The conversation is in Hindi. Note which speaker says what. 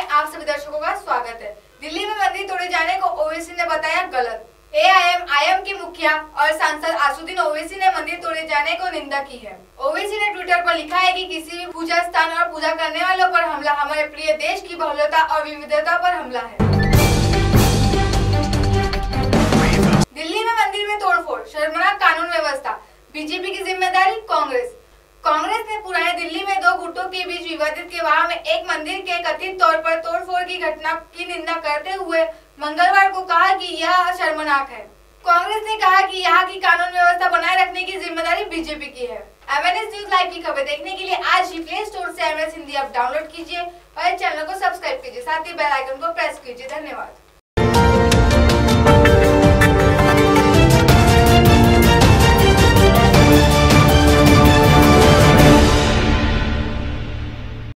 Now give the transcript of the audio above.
Speaker 1: में आप सभी दर्शकों का स्वागत है। दिल्ली में मंदिर तोड़े जाने को ओवैसी ने बताया गलत। एआईएमआईएम की मुखिया और सांसद आसुद्दीन ओवैसी ने मंदिर तोड़े जाने को निंदा की है। ओवैसी ने ट्विटर पर लिखा है कि किसी भी पूजा स्थान और पूजा करने वालों पर हमला हमारे प्रिय देश की बहुलता और विविधता पर हमला है। दिल्ली में मंदिर में तोड़फोड़, शर्मनाक कानून व्यवस्था, बीजेपी की ज़िम्मेदारी कांग्रेस। कांग्रेस ने पुराने दिल्ली में दो गुटों के बीच विवादित विवाह में एक मंदिर के कथित तौर पर तोड़फोड़ की घटना की निंदा करते हुए मंगलवार को कहा कि यह शर्मनाक है। कांग्रेस ने कहा कि यहाँ की कानून व्यवस्था बनाए रखने की ज़िम्मेदारी बीजेपी की है। एमएनएस न्यूज़ लाइव की खबर देखने के लिए आज ही प्ले स्टोर से एमएनएस हिंदी ऐप डाउनलोड कीजिए और चैनल को सब्सक्राइब कीजिए। साथ ही बेल आइकन को प्रेस कीजिए। धन्यवाद।